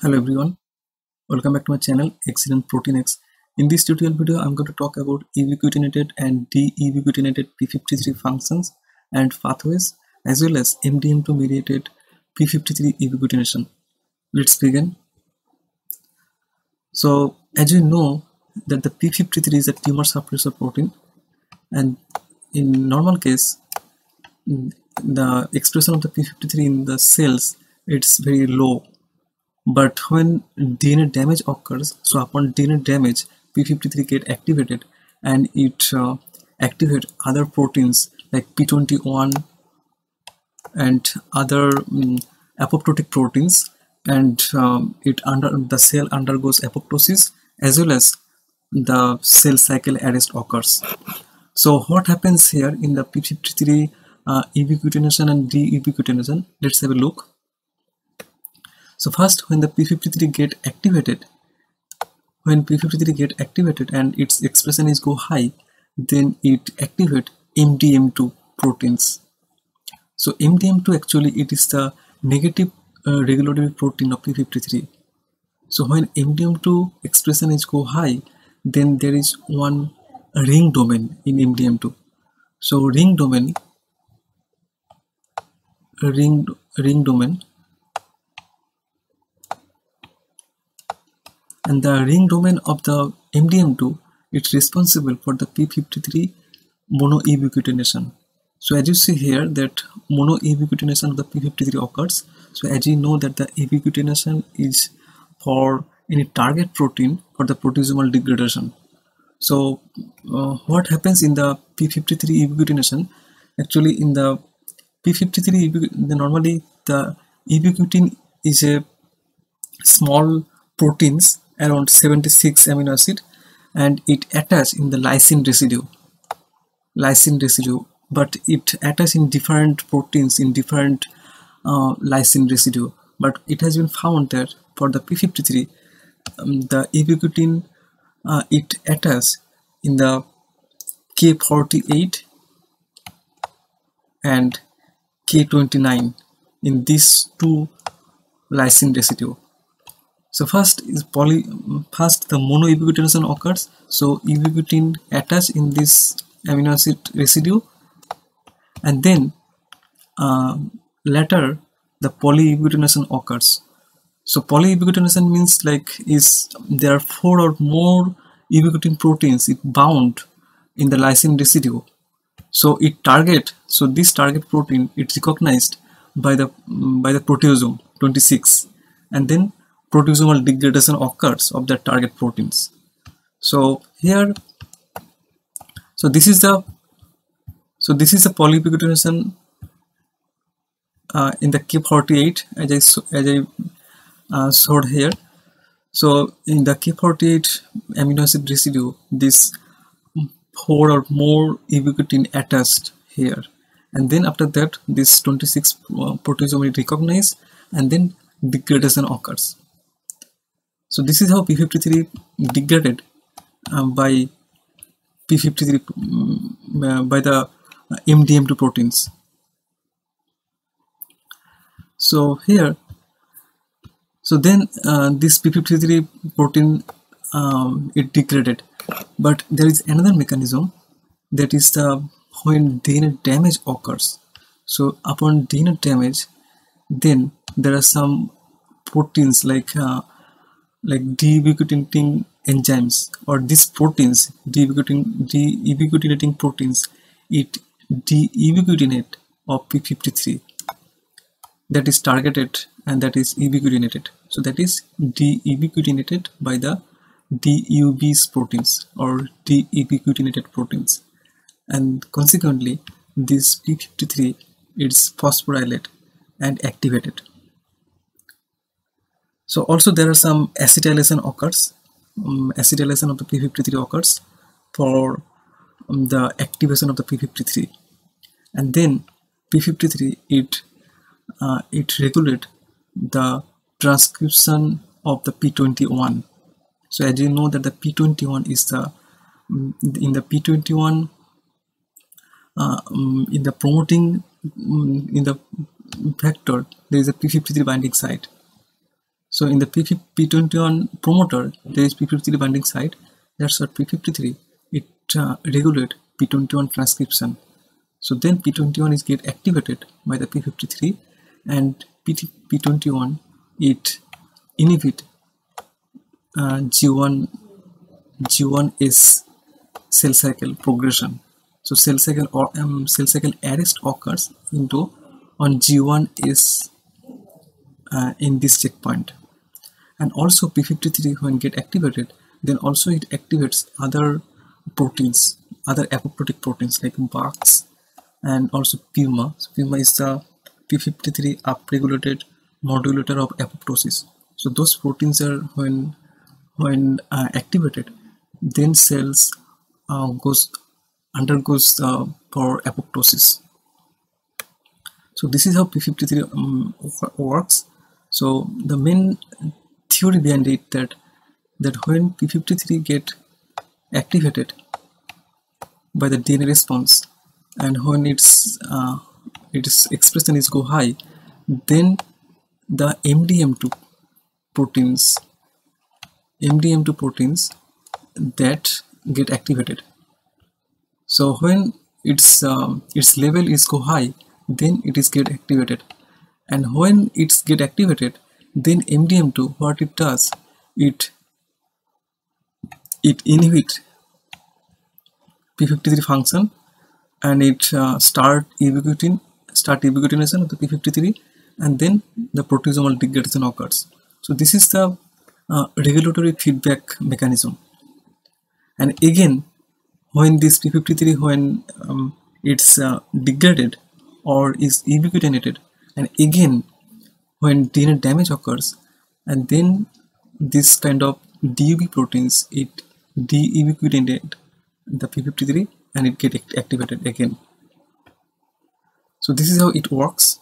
Hello everyone, welcome back to my channel Xgene and proteinX. In this tutorial video, I'm going to talk about ubiquitinated and de-ubiquitinated p53 functions and pathways as well as MDM2 mediated p53 ubiquitination. Let's begin. So as you know that the p53 is a tumor suppressor protein and in normal case the expression of the p53 in the cells it's very low but when DNA damage occurs, so upon DNA damage, P53 get activated and it uh, activate other proteins like P21 and other um, apoptotic proteins and um, it under the cell undergoes apoptosis as well as the cell cycle arrest occurs. So what happens here in the P53 uh, ubiquitination and de-ubiquitination? Let's have a look. So first when the p53 get activated, when p53 get activated and its expression is go high, then it activate MDM2 proteins. So MDM2 actually it is the negative uh, regulatory protein of p53. So when MDM2 expression is go high, then there is one ring domain in MDM2. So ring domain, ring ring domain and the ring domain of the MDM2 is responsible for the p53 monoubiquitination. So as you see here that monoubiquitination of the p53 occurs. So as you know that the ubiquitination is for any target protein for the proteasomal degradation. So uh, what happens in the p53 ubiquitination? Actually in the p53 normally the ubiquitin is a small proteins around 76 amino acid and it attaches in the lysine residue. Lysine residue but it attaches in different proteins in different uh, lysine residue. But it has been found that for the p53 um, the ubiquitin uh, it attaches in the k48 and k29 in these two lysine residue so first is poly first the monoubiquitination occurs. So ubiquitin attach in this amino acid residue. And then uh, later the polyubiquitination occurs. So polyubiquitination means like is there are four or more ubiquitin proteins it bound in the lysine residue. So it target so this target protein it's recognized by the by the proteasome 26 and then proteasomal degradation occurs of the target proteins. So here, so this is the so this is the polyubiquitination uh, in the K48 as I as I uh, showed here. So in the K48 amino acid residue, this four or more ubiquitin attached here, and then after that this 26 uh, proteasome is recognized, and then degradation occurs. So this is how p53 degraded uh, by p53 um, uh, by the MDM2 proteins. So here, so then uh, this p53 protein um, it degraded, but there is another mechanism that is the when DNA damage occurs. So upon DNA damage, then there are some proteins like uh, like deubiquitinating enzymes or these proteins deubiquitinating proteins it deubiquitinate of p53 that is targeted and that is ubiquitinated. So that is deubiquitinated by the DUBs proteins or deubiquitinated proteins. And consequently this p53 is phosphorylate and activated so also there are some acetylation occurs um, acetylation of the p53 occurs for um, the activation of the p53 and then p53 it uh, it regulate the transcription of the p21 so as you know that the p21 is the um, in the p21 uh, um, in the promoting um, in the factor there is a p53 binding site so in the P21 promoter there is P53 binding site. That's what P53 it uh, regulate P21 transcription. So then P21 is get activated by the P53 and PT, P21 it inhibit uh, G1 G1S cell cycle progression. So cell cycle or um, cell cycle arrest occurs into on G1S uh, in this checkpoint and also p53 when get activated then also it activates other proteins other apoptotic proteins like BAX and also PUMA. So PUMA is the p53 upregulated modulator of apoptosis. So those proteins are when when uh, activated, then cells uh, goes undergoes uh, for apoptosis. So this is how p53 um, works. So the main theory behind it that that when p53 get activated by the DNA response and when its uh, its expression is go high then the MDM2 proteins MDM2 proteins that get activated. So when its um, its level is go high then it is get activated and when it's get activated then MDM2 what it does it it inhibits p53 function and it uh, start ubiquitin start ubiquitination of the p53 and then the proteasomal degradation occurs. So this is the uh, regulatory feedback mechanism. And again when this p53 when um, it's uh, degraded or is ubiquitinated and again when DNA damage occurs and then this kind of DUB proteins it de-ubiquitinate the p53 and it get activated again. So this is how it works.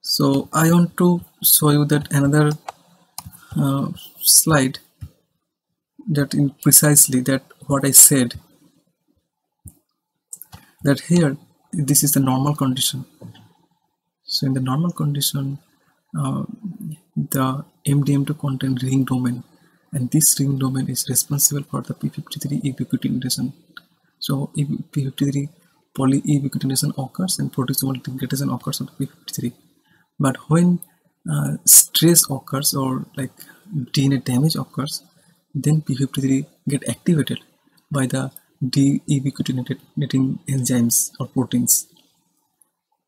So I want to show you that another uh, slide that in precisely that what I said that here this is the normal condition. So in the normal condition uh, the MDM2 content ring domain and this ring domain is responsible for the p53 ubiquitination so p53 poly ubiquitination occurs and proteasomal degradation occurs on p53 but when uh, stress occurs or like DNA damage occurs then p53 get activated by the de-ubiquitinating enzymes or proteins.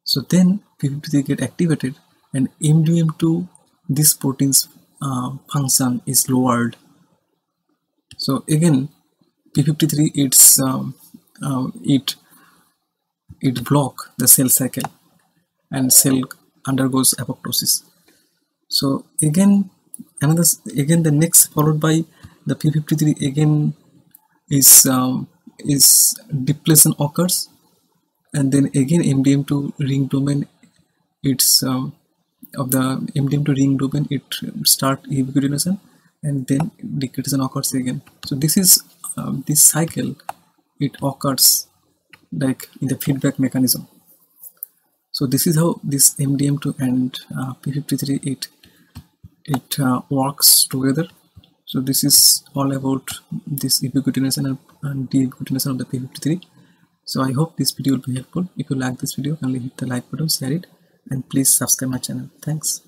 So then p53 get activated and MDM2 this protein's uh, function is lowered. So again p53 it's um, uh, it it block the cell cycle and cell undergoes apoptosis. So again another again the next followed by the p53 again is um, is depletion occurs and then again MDM2 ring domain it's um, of the MDM2 ring domain it start ubiquitination and then degradation occurs again. So this is um, this cycle it occurs like in the feedback mechanism. So this is how this MDM2 and uh, P53 it it uh, works together. So this is all about this ubiquitination and, and de-ubiquitination of the p53 so i hope this video will be helpful. If you like this video kindly hit the like button share it and please subscribe my channel. Thanks